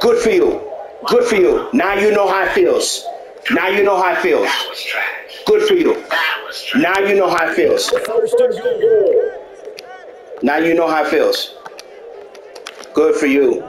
Good for you. Good for you. Now you know how it feels. Now you know how it feels. Good for you. Now you know how it feels. Now you know how it feels. Good for you.